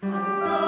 Música